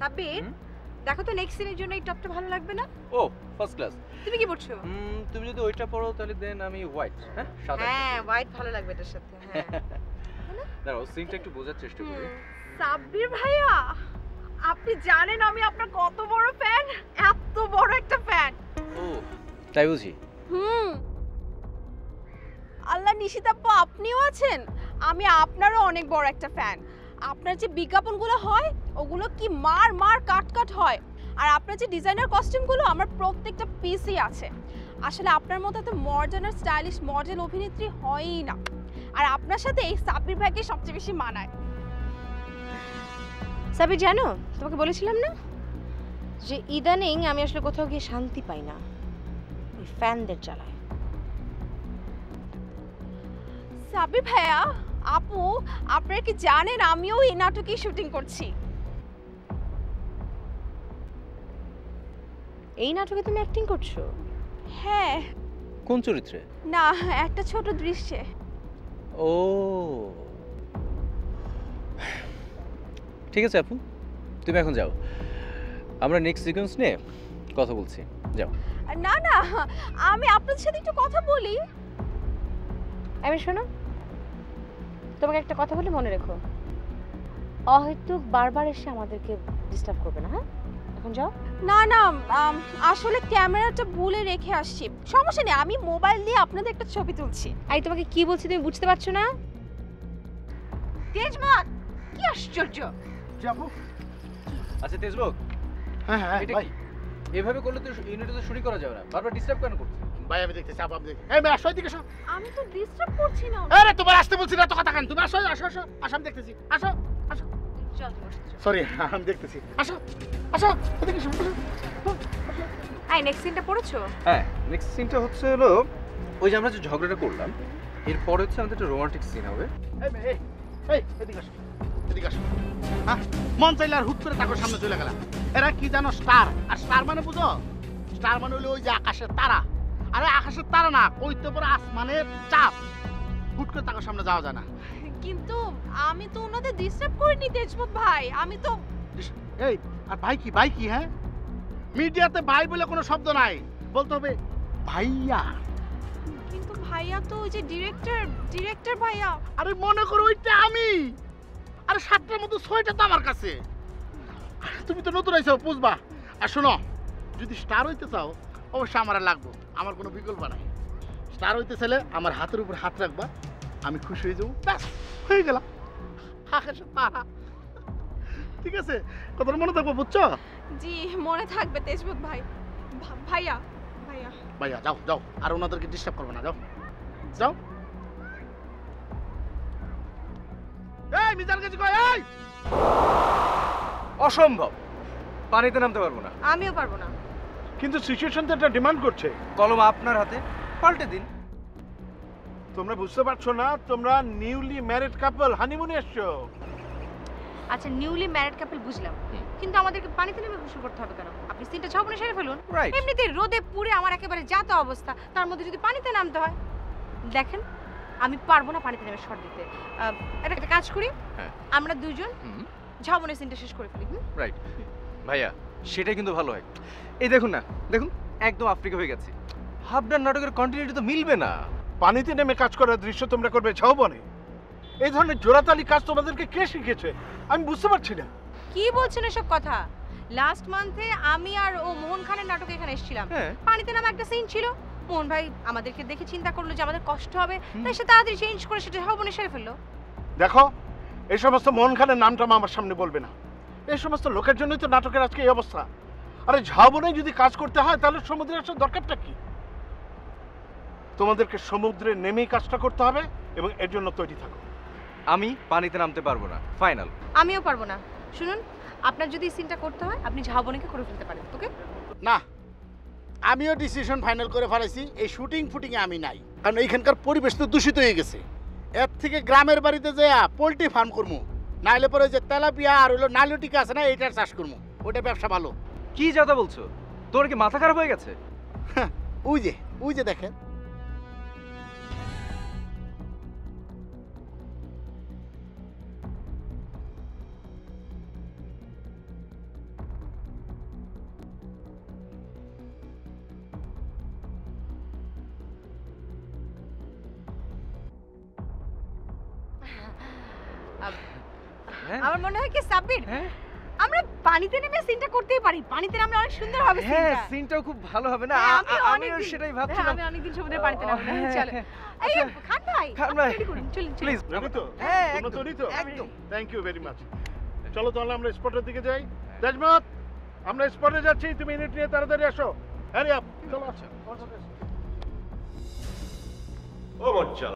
সাব্বির দেখো তো নেক্সট সিনের জন্য এই টপটা ভালো লাগবে না? ও ফার্স্ট ক্লাস তুমি কি পড়ছো? তুমি যদি ওইটা পড়ো তাহলে দেন আমি হোয়াইট হ্যাঁ? সাদা হ্যাঁ হোয়াইট ভালো লাগবে এটার সাথে হ্যাঁ। দাঁড়াও সিনটা একটু বোঝার চেষ্টা করি। সাব্বির ভাইয়া আপনি জানেন আমি আপনার কত বড় ফ্যান এত বড় একটা ফ্যান ও তাই বুঝি? হুম। আল্লাহ নিশিতাপ্পা আপনিও আছেন? আমি আপনারও অনেক বড় একটা ফ্যান আপনার যে বিজ্ঞাপনগুলো হয় ওগুলো কি মার মার কাট কাট হয়? আর আপনার যে ডিজাইনার কস্টিউমগুলো আমার প্রত্যেকটা পিসই আছে। আসলে আপনার মতো তো মডার্ন আর স্টাইলিশ মডেল অভিনেত্রী হয়ই না। আর আপনার সাথে এই সাব্বির ভাইকে সবচেয়ে বেশি মানায়। সাবির জানো তোমাকে বলেছিলাম না? যে ইদানিং আমি আসলে কোথাও গিয়ে শান্তি পাই না। ওই ফ্যানদের চালায় সাবির ভাইয়া আপু আপনারা কি জানেন আমিও এই নাটকেই শুটিং করছি। এই নাটকে তুমি অ্যাক্টিং করছ? হ্যাঁ। কোন চরিত্রে? না একটা ছোট দৃশ্যে। ও। ঠিক আছে আপু তুমি এখন যাও। আমরা নেক্সট সিকোয়েন্স নিয়ে কথা বলছি। যাও। না না আমি আপনার সাথে একটু কথা বলি। আমি শোনো তোমাকে একটা কথা বলে মনে রেখো। অহেতুক বারবার এসে আমাদেরকে ডিস্টার্ব করবে না হ্যাঁ? এখন যাও। না না আসলে ক্যামেরাটা ভুলে রেখে আসছি। সমস্যা নেই আমি মোবাইল দিয়ে আপনাদের একটা ছবি তুলছি। আমি তোমাকে কি বলছি তুমি বুঝতে পারছ না? তেজমান কি আশ্চর্য। যাব আচ্ছা তেজবক হ্যাঁ হ্যাঁ এটা ভাই। কি? এভাবে করলে তো ইউনিটে তো শুরু করা যাবে না। বারবার ডিস্টার্ব কেন করছ? ভাই আমি দেখতেছি আপ আপনি এই মেয়ে আসো এদিকে আসো। আমি তো ডিস্টার্ব করছি না। আরে তোমার আসতে বলছি না তো কথা কান? তুমি আসো আসো আসো আসো আমি দেখতেছি। আসো আসো। চল সরি আমি দেখতেছি। আসো আসো এদিকে আসো। আই নেক্সট সিনটা পড়েছো? হ্যাঁ নেক্সট সিনটা হচ্ছে হলো ওই যে আমরা যে ঝগড়াটা করলাম এরপরে হচ্ছে আমাদের একটা রোমান্টিক সিন হবে। এই এই এই এদিকে আসো এদিকে আসো। হ্যাঁ মন চাইলে আর হুট করে তাকে সামনে চলে গেলাম। এরা কি জানো স্টার আর স্টার মানে বুঝো? স্টার মানে হলো ওই যে আকাশের তারা। আরে আকাশের তারা না কইতে পারে আসমানের চাপ হুট করে তাকে সামনে যাওয়া যায় না। কিন্তু আমি তো ওনাদের ডিস্টার্ব করিনি তেজমত ভাই। আমি তো এই আর ভাই কি ভাই কি হ্যাঁ? মিডিয়াতে ভাই বলে কোনো শব্দ নাই। বলতে হবে ভাইয়া। কিন্তু ভাইয়া তো ওই যে ডিরেক্টর ডিরেক্টর ভাইয়া। আরে মনে করো ওইটা আমি। আরে সাতটার মতো ছয়টা তো আমার কাছে। আরে তুমি তো নতুন আইছো বুঝবা। আর শোনো যদি স্টার হইতে চাও অবশ্যই আমার আর লাগবো। আমার কোনো বিকল্প নাই। স্টার হইতে ছেলে আমার হাতের উপর হাত রাখবা আমি খুশি হয়ে যাব। ব্যাস হয়ে গেলাম। আকাশে তারা ঠিক আছে? কথাটা মনে থাকব বুঝছ? জি মনে থাকবে তেজমত ভাই। ভাইয়া ভাইয়া। ভাইয়া যাও যাও। আর ওনাদেরকে ডিস্টার্ব করবে না যাও। যাও। এই মিজান কাছে কয় এই! অসম্ভব। পানিতে নামতে পারব না। আমিও পারব না। কিন্তু সিচুয়েশন তো এটা ডিমান্ড করছে। কলম আপনার হাতে পাল্টে দিন। তোমরা বুঝতে পারছ না তোমরা নিউলি ম্যারিড কাপল হানিমুনে এসছো। আচ্ছা নিউলি ম্যারিড কাপল বুঝলাম। কিন্তু আমাদেরকে পানিতে নেমে গোসল করতে হবে কেন? আপনি সিনটা ছবনে সেরে ফেলুন। এমনিতে রোদে পুড়ে আমার একেবারে যাতা অবস্থা তার মধ্যে যদি পানিতে নামতে হয়। দেখেন আমি পারব না পানিতে নেমে শট দিতে। একটা কাজ করি হ্যাঁ। আমরা দুজন ঝাবনের সিনটা শেষ করে ফেলি রাইট ভাইয়া সেটাই কিন্তু ভালো হয়। এই দেখুন না দেখুন একদম আফ্রিকা হয়ে গেছে। হাফডার নাটকের কন্টিনিউটি তো মিলবে না। পানিতে নেমে কাজ করার দৃশ্য তোমরা করবে ঝাউবনে। এই ধরনের জোড়াতালি কাজ তোমাদেরকে কে শিখেছে আমি বুঝতে পারছি না। কি বলছেন এসব কথা? লাস্ট মান্থে আমি আর ও মোহন খানের নাটকে এখানে এসেছিলাম। হ্যাঁ। পানিতে নামে একটা সিন ছিল। মোহন ভাই আমাদেরকে দেখে চিন্তা করল যে আমাদের কষ্ট হবে। তাই সে তাড়াতাড়ি চেঞ্জ করে সেটা ঝাবনে সেরে ফেলল। দেখো এই সমস্ত মোহন খানের নামটা আমার সামনে বলবে না। এই সমস্ত লোকের জন্যই তো নাটকের আজকে এই অবস্থা। আরে ঝাবনে যদি কাজ করতে হয় তাহলে সমুদ্রে আসার দরকারটা কি? তোমাদেরকে সমুদ্রে নেমেই কাজটা করতে হবে এবং এর জন্য তৈরি থাকো। আমি পানিতে নামতে পারব না। ফাইনাল আমিও পারব না। শুনুন আপনার যদি সিনটা করতে হয় আপনি ঝাবনেকে করে ফেলতে পারেন ওকে? না আমিও ডিসিশন ফাইনাল করে ফেলাইছি এই শুটিং ফুটিংয়ে আমি নাই। কারণ এইখানকার পরিবেশ তো দূষিত হয়ে গেছে। এর থেকে গ্রামের বাড়িতে যে পোলট্রি ফার্ম করব নাইলে পরে ওই যে তেলাপিয়া আর হলো নালিটিকা আছে না এইটার চাষ করব। ওটা ব্যবসা ভালো। কি যাতা বলছো? তোর কি মাথা খারাপ হয়ে গেছে? ওই যে ওই যে দেখেন। আমার মনে হয় কি সাব্বির হ্যাঁ। আমরা পানিতে নেমে সিনটা করতেই পারি। পানিতে নামলে অনেক সুন্দর হবে হ্যাঁ সিনটাও খুব ভালো হবে না? হ্যাঁ, আ- আমিও আ- অনেকদিন- আমিও সেটাই হ্যাঁ, ভাবছিলাম আমি অনেকদিন সমুদ্রে পানিতে নামবো। হ্যাঁ, চলো। হ্যাঁ। এই আচ্ছা, খান ভাই খান ভাই। চলুন চলুন। প্লিজ। Ready তো? হ্যাঁ একদম। তৈরি তো? একদম। থ্যাংক ইউ ভেরি মাচ চলো তাহলে আমরা স্পটের দিকে যাই। তেজমত আমরা স্পটে যাচ্ছি। তুমি ইউনিট নিয়ে তাড়াতাড়ি আসো। হ্যারি আপ চলো আসো। আচ্ছা। এসো। ও মজ্জা।